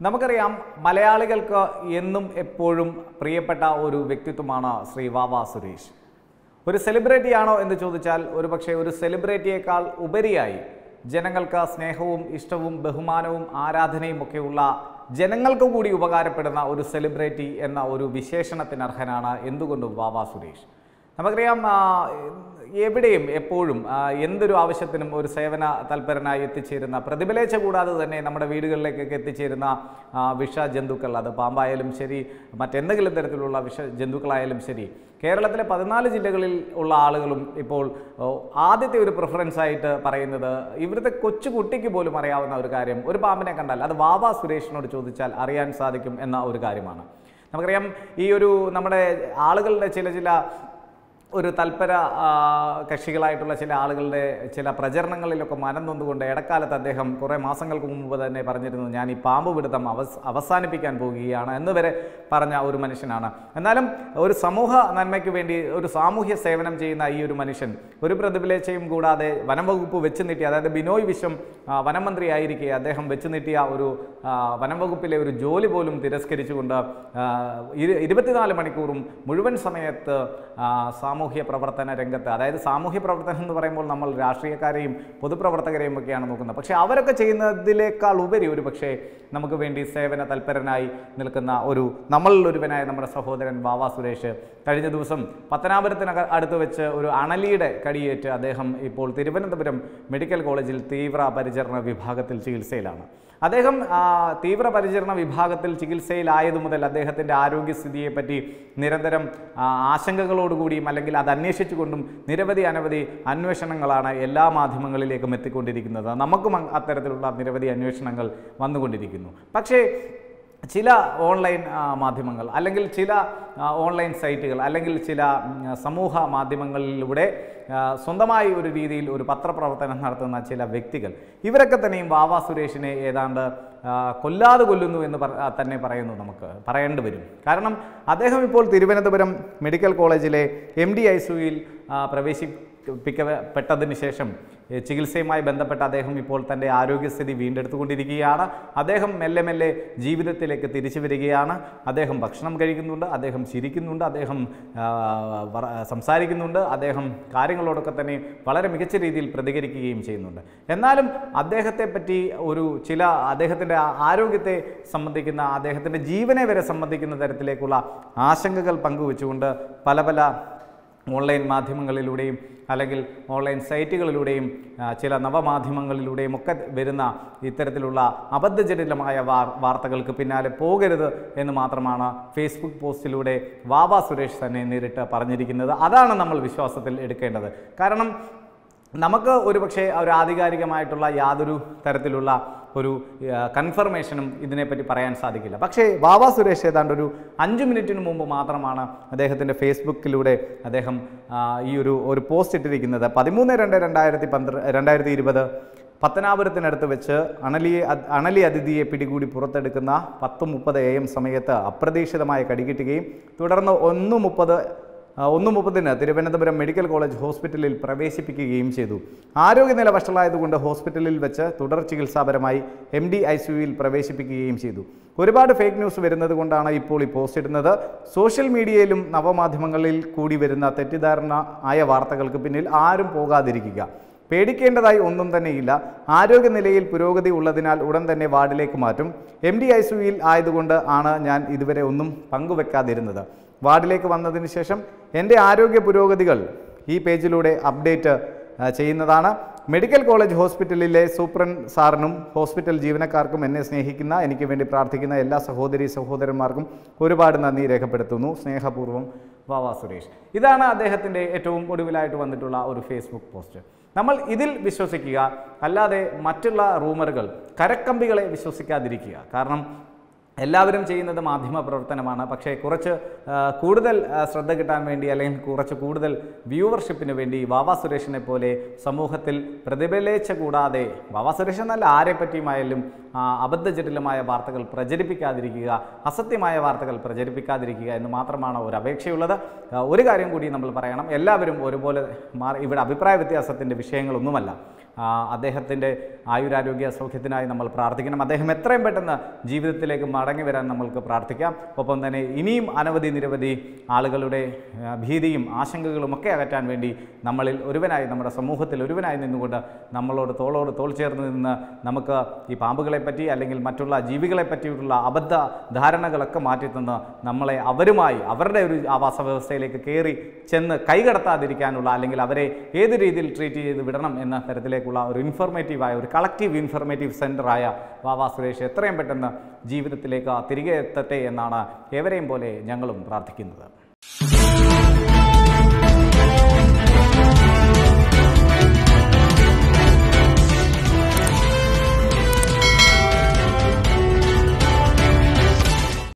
നമുക്കറിയാം മലയാളികൾക്ക് എന്നും എപ്പോഴും പ്രിയപ്പെട്ട ഒരു വ്യക്തിത്വമാണ് ശ്രീ വാവ സുരേഷ്. ഒരു സെലിബ്രിറ്റിയാണോ എന്ന് ചോദിച്ചാൽ ഒരുപക്ഷെ ഒരു സെലിബ്രിറ്റിയേക്കാൾ ഉപരിയായി ജനങ്ങൾക്ക് സ്നേഹവും ഇഷ്ടവും ബഹുമാനവും ആരാധനയും ഒക്കെയുള്ള ജനങ്ങൾക്ക് കൂടി ഉപകാരപ്പെടുന്ന ഒരു സെലിബ്രിറ്റി എന്ന ഒരു വിശേഷണത്തിന് അർഹനാണ് എന്തുകൊണ്ടും വാവ സുരേഷ്. നമുക്കറിയാം എവിടെയും എപ്പോഴും എന്തൊരു ആവശ്യത്തിനും ഒരു സേവന തൽപരനായി എത്തിച്ചേരുന്ന പ്രതിഫലേച്ച കൂടാതെ തന്നെ നമ്മുടെ വീടുകളിലേക്കൊക്കെ എത്തിച്ചേരുന്ന വിഷജന്തുക്കൾ വിഷ ജന്തുക്കൾ അത് പാമ്പായാലും ശരി മറ്റെന്തെങ്കിലും തരത്തിലുള്ള വിഷ ജന്തുക്കളായാലും ശരി കേരളത്തിലെ പതിനാല് ജില്ലകളിൽ ഉള്ള ആളുകളും ഇപ്പോൾ ആദ്യത്തെ ഒരു പ്രിഫറൻസ് ആയിട്ട് പറയുന്നത് ഇവിടുത്തെ കൊച്ചു കുട്ടിക്ക് പോലും അറിയാവുന്ന ഒരു കാര്യം ഒരു പാമ്പിനെ കണ്ടാൽ അത് വാവ സുരേഷിനോട് ചോദിച്ചാൽ അറിയാൻ സാധിക്കും എന്ന ഒരു കാര്യമാണ്. നമുക്കറിയാം ഈ ഒരു നമ്മുടെ ആളുകളുടെ ചില ചില ഒരു തൽപര കക്ഷികളായിട്ടുള്ള ചില ആളുകളുടെ ചില പ്രചരണങ്ങളിലൊക്കെ മനം നൊന്നുകൊണ്ട് ഇടക്കാലത്ത് അദ്ദേഹം കുറേ മാസങ്ങൾക്ക് മുമ്പ് തന്നെ പറഞ്ഞിരുന്നു ഞാൻ ഈ പാമ്പ് പിടുത്തം അവസ് അവസാനിപ്പിക്കാൻ പോവുകയാണ് എന്ന് വരെ പറഞ്ഞ ഒരു മനുഷ്യനാണ്. എന്നാലും ഒരു സമൂഹ നന്മയ്ക്ക് വേണ്ടി ഒരു സാമൂഹ്യ സേവനം ചെയ്യുന്ന ഈ ഒരു മനുഷ്യൻ ഒരു പ്രതിഫലേച്ചയും കൂടാതെ വനം വകുപ്പ് വെച്ച് നീട്ടിയ അതായത് ബിനോയ് വിശ്വം വനം ആയിരിക്കെ അദ്ദേഹം വെച്ച് നീട്ടിയ ഒരു വനം വകുപ്പിലെ ഒരു ജോലി പോലും തിരസ്കരിച്ചുകൊണ്ട് ഇരുപത്തിനാല് മണിക്കൂറും മുഴുവൻ സമയത്ത് സാമൂഹ്യ പ്രവർത്തന രംഗത്ത് അതായത് സാമൂഹ്യ പ്രവർത്തനം എന്ന് പറയുമ്പോൾ നമ്മൾ രാഷ്ട്രീയക്കാരെയും പൊതുപ്രവർത്തകരെയും ഒക്കെയാണ് നോക്കുന്നത്. പക്ഷേ അവരൊക്കെ ചെയ്യുന്നതിനേക്കാൾ ഉപരി ഒരു പക്ഷേ നമുക്ക് വേണ്ടി സേവന തൽപരനായി നിൽക്കുന്ന ഒരു നമ്മളിൽ ഒരുവനായ നമ്മുടെ സഹോദരൻ വാവ സുരേഷ് കഴിഞ്ഞ ദിവസം പത്തനാപുരത്തിന് അടുത്ത് വെച്ച് ഒരു അണലിയുടെ കടിയേറ്റ് അദ്ദേഹം ഇപ്പോൾ തിരുവനന്തപുരം മെഡിക്കൽ കോളേജിൽ തീവ്ര പരിചരണ വിഭാഗത്തിൽ ചികിത്സയിലാണ്. അദ്ദേഹം തീവ്രപരിചരണ വിഭാഗത്തിൽ ചികിത്സയിലായതു മുതൽ അദ്ദേഹത്തിന്റെ ആരോഗ്യസ്ഥിതിയെപ്പറ്റി നിരന്തരം ആശങ്കകളോടുകൂടിയും അല്ലെങ്കിൽ അത് അന്വേഷിച്ചുകൊണ്ടും നിരവധി അനവധി അന്വേഷണങ്ങളാണ് എല്ലാ മാധ്യമങ്ങളിലേക്കും എത്തിക്കൊണ്ടിരിക്കുന്നത്. നമുക്കും അത്തരത്തിലുള്ള നിരവധി അന്വേഷണങ്ങൾ വന്നുകൊണ്ടിരിക്കുന്നു. പക്ഷേ ചില ഓൺലൈൻ മാധ്യമങ്ങൾ അല്ലെങ്കിൽ ചില ഓൺലൈൻ സൈറ്റുകൾ അല്ലെങ്കിൽ ചില സമൂഹ മാധ്യമങ്ങളിലൂടെ സ്വന്തമായി ഒരു രീതിയിൽ ഒരു പത്രപ്രവർത്തനം നടത്തുന്ന ചില വ്യക്തികൾ. ഇവരൊക്കെ തന്നെയും വാവ സുരേഷിനെ ഏതാണ്ട് കൊല്ലാതെ കൊല്ലുന്നു എന്ന് തന്നെ പറയുന്നു നമുക്ക് പറയേണ്ടി വരും. കാരണം അദ്ദേഹം ഇപ്പോൾ തിരുവനന്തപുരം മെഡിക്കൽ കോളേജിലെ എം ഡി ഐ സിയിൽ പ്രവേശിപ്പിക്കപ്പെട്ടതിന് ശേഷം ചികിത്സയുമായി ബന്ധപ്പെട്ട് അദ്ദേഹം ഇപ്പോൾ തന്റെ ആരോഗ്യസ്ഥിതി വീണ്ടെടുത്തുകൊണ്ടിരിക്കുകയാണ്. അദ്ദേഹം മെല്ലെ മെല്ലെ ജീവിതത്തിലേക്ക് തിരിച്ചു വരികയാണ്. അദ്ദേഹം ഭക്ഷണം കഴിക്കുന്നുണ്ട് അദ്ദേഹം ചിരിക്കുന്നുണ്ട് അദ്ദേഹം സംസാരിക്കുന്നുണ്ട് അദ്ദേഹം കാര്യങ്ങളോടൊക്കെ തന്നെ വളരെ മികച്ച രീതിയിൽ പ്രതികരിക്കുകയും ചെയ്യുന്നുണ്ട്. എന്നാലും അദ്ദേഹത്തെ പറ്റി ഒരു ചില അദ്ദേഹത്തിന്റെ ആരോഗ്യത്തെ സംബന്ധിക്കുന്ന അദ്ദേഹത്തിന്റെ ജീവനെ വരെ സംബന്ധിക്കുന്ന തരത്തിലേക്കുള്ള ആശങ്കകൾ പങ്കുവെച്ചുകൊണ്ട് പല പല ഓൺലൈൻ മാധ്യമങ്ങളിലൂടെയും അല്ലെങ്കിൽ ഓൺലൈൻ സൈറ്റുകളിലൂടെയും ചില നവമാധ്യമങ്ങളിലൂടെയും ഒക്കെ വരുന്ന ഇത്തരത്തിലുള്ള അബദ്ധജനിതമായ വാർ വാർത്തകൾക്ക് പിന്നാലെ പോകരുത് എന്ന് മാത്രമാണ് ഫേസ്ബുക്ക് പോസ്റ്റിലൂടെ വാവ സുരേഷ് തന്നെ നേരിട്ട് പറഞ്ഞിരിക്കുന്നത്. അതാണ് നമ്മൾ വിശ്വാസത്തിൽ എടുക്കേണ്ടത്. കാരണം നമുക്ക് ഒരുപക്ഷെ ഒരു ആധികാരികമായിട്ടുള്ള യാതൊരു തരത്തിലുള്ള ഒരു കൺഫർമേഷനും ഇതിനെപ്പറ്റി പറയാൻ സാധിക്കില്ല. പക്ഷേ വാവ സുരേഷ് ഏതാണ്ട് ഒരു അഞ്ച് മിനിറ്റിന് മുമ്പ് മാത്രമാണ് അദ്ദേഹത്തിന്റെ ഫേസ്ബുക്കിലൂടെ അദ്ദേഹം ഈ ഒരു ഒരു പോസ്റ്റ് ഇട്ടിരിക്കുന്നത്. പതിമൂന്ന് രണ്ട് രണ്ടായിരത്തി പന്ത്ര രണ്ടായിരത്തി ഇരുപത് പത്തനാപുരത്തിനടുത്ത് വെച്ച് അണലിയെ അത്- അണലി അതിഥിയെ പിടികൂടി പുറത്തെടുക്കുന്ന പത്ത് മുപ്പത് എ എം സമയത്ത് അപ്രതീക്ഷിതമായി കടികിട്ടുകയും തുടർന്ന് ഒന്ന് മുപ്പത് ഒന്ന് മുപ്പതിന് തിരുവനന്തപുരം മെഡിക്കൽ കോളേജ് ഹോസ്പിറ്റലിൽ പ്രവേശിപ്പിക്കുകയും ചെയ്തു. ആരോഗ്യനില വഷളായതുകൊണ്ട് ഹോസ്പിറ്റലിൽ വെച്ച് തുടർ ചികിത്സാപരമായി എം ഡി ഐ സിയുയിൽ പ്രവേശിപ്പിക്കുകയും ചെയ്തു. ഒരുപാട് ഫേക്ക് ന്യൂസ് വരുന്നത് കൊണ്ടാണ് ഇപ്പോൾ ഈ പോസ്റ്റ് ഇടുന്നത്. സോഷ്യൽ മീഡിയയിലും നവമാധ്യമങ്ങളിൽ കൂടി വരുന്ന തെറ്റിദ്ധാരണ ആയ വാർത്തകൾക്ക് പിന്നിൽ ആരും പോകാതിരിക്കുക. പേടിക്കേണ്ടതായി ഒന്നും തന്നെയില്ല. ആരോഗ്യനിലയിൽ പുരോഗതി ഉള്ളതിനാൽ ഉടൻ തന്നെ വാർഡിലേക്ക് മാറ്റും. എം ഡി ഐ സിയിൽ ആയതുകൊണ്ട് ആണ് ഞാൻ ഇതുവരെ ഒന്നും പങ്കുവെക്കാതിരുന്നത്. വാർഡിലേക്ക് വന്നതിന് ശേഷം എന്റെ ആരോഗ്യ പുരോഗതികൾ ഈ പേജിലൂടെ അപ്ഡേറ്റ് ചെയ്യുന്നതാണ്. മെഡിക്കൽ കോളേജ് ഹോസ്പിറ്റലിലെ സൂപ്രൻ സാറിനും ഹോസ്പിറ്റൽ ജീവനക്കാർക്കും എന്നെ സ്നേഹിക്കുന്ന എനിക്ക് വേണ്ടി പ്രാർത്ഥിക്കുന്ന എല്ലാ സഹോദരി സഹോദരന്മാർക്കും ഒരുപാട് നന്ദി രേഖപ്പെടുത്തുന്നു. സ്നേഹപൂർവം വാവാ സുരേഷ്. ഇതാണ് അദ്ദേഹത്തിന്റെ ഏറ്റവും ഒടുവിലായിട്ട് വന്നിട്ടുള്ള ഒരു ഫേസ്ബുക്ക് പോസ്റ്റ്. നമ്മൾ ഇതിൽ വിശ്വസിക്കുക അല്ലാതെ മറ്റുള്ള റൂമറുകൾ കരക്കമ്പികളെ വിശ്വസിക്കാതിരിക്കുക. കാരണം എല്ലാവരും ചെയ്യുന്നത് മാധ്യമ പ്രവർത്തനമാണ്. പക്ഷേ കുറച്ച് കൂടുതൽ ശ്രദ്ധ കിട്ടാൻ വേണ്ടി അല്ലെങ്കിൽ കുറച്ച് കൂടുതൽ വ്യൂവർഷിപ്പിന് വേണ്ടി വാവാ സുരേഷിനെ പോലെ സമൂഹത്തിൽ പ്രതിഫലിച്ച കൂടാതെ വാവാ സുരേഷ് എന്നല്ല ആരെ പറ്റിയുമായാലും ആ, അബദ്ധജടിലമായ വാർത്തകൾ പ്രചരിപ്പിക്കാതിരിക്കുക അസത്യമായ വാർത്തകൾ പ്രചരിപ്പിക്കാതിരിക്കുക എന്ന് മാത്രമാണ് ഒരു അപേക്ഷയുള്ളത്. ഒരു കാര്യം കൂടി നമ്മൾ പറയണം. എല്ലാവരും ഒരുപോലെ മാറി ഇവിടെ അഭിപ്രായ വ്യത്യാസത്തിന്റെ വിഷയങ്ങളൊന്നുമല്ല. അദ്ദേഹത്തിന്റെ ആയുരാരോഗ്യ സൗഖ്യത്തിനായി നമ്മൾ പ്രാർത്ഥിക്കണം. അദ്ദേഹം എത്രയും പെട്ടെന്ന് ജീവിതത്തിലേക്ക് മടങ്ങി വരാൻ നമ്മൾക്ക് പ്രാർത്ഥിക്കാം. ഒപ്പം തന്നെ ഇനിയും അനവധി നിരവധി ആളുകളുടെ ഭീതിയും ആശങ്കകളും ഒക്കെ അകറ്റാൻ വേണ്ടി നമ്മളിൽ ഒരുവനായി നമ്മുടെ സമൂഹത്തിൽ ഒരുവനായി നിന്നുകൊണ്ട് നമ്മളോട് തോളോട് തോൾ ചേർന്ന് നിന്ന് നമുക്ക് ഈ പാമ്പുകളെ പറ്റി അല്ലെങ്കിൽ മറ്റുള്ള ജീവികളെ പറ്റിയിട്ടുള്ള അബദ്ധ ധാരണകളൊക്കെ മാറ്റിത്തന്ന് നമ്മളെ അവരുമായി അവരുടെ ഒരു ആവാസ വ്യവസ്ഥയിലേക്ക് കയറി ചെന്ന് കൈകടത്താതിരിക്കാനുള്ള അല്ലെങ്കിൽ അവരെ ഏത് രീതിയിൽ ട്രീറ്റ് ചെയ്ത് വിടണം എന്ന തരത്തിലേക്കുള്ള ഒരു ഇൻഫർമേറ്റീവായ ഒരു കളക്റ്റീവ് ഇൻഫർമേറ്റീവ് സെന്ററായ വാവാ സുരേഷ് എത്രയും പെട്ടെന്ന് ജീവിതത്തിലേക്ക് തിരികെ എത്തട്ടെ എന്നാണ് ഏവരെയും പോലെ ഞങ്ങളും പ്രാർത്ഥിക്കുന്നത്.